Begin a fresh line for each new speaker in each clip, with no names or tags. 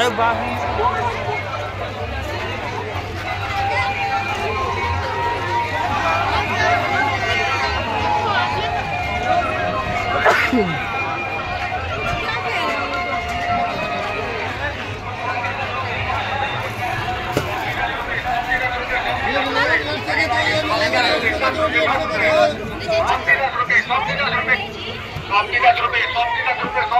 आयो भाभी आपकी दस रुपये सौ की दस रुपये सौ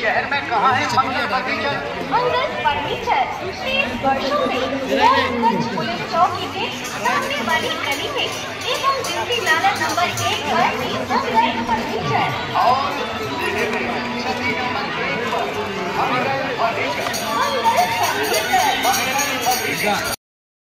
शहर में कहाँ है मंगल फर्नीचर
मंगल फर्नीचर पिछले वर्षों में पुलिस चौकी के सामने वाली गली में एवं ड्यूटी नाला नंबर एक पर मंगल फर्नीचर। और मंगल फर्नीचर।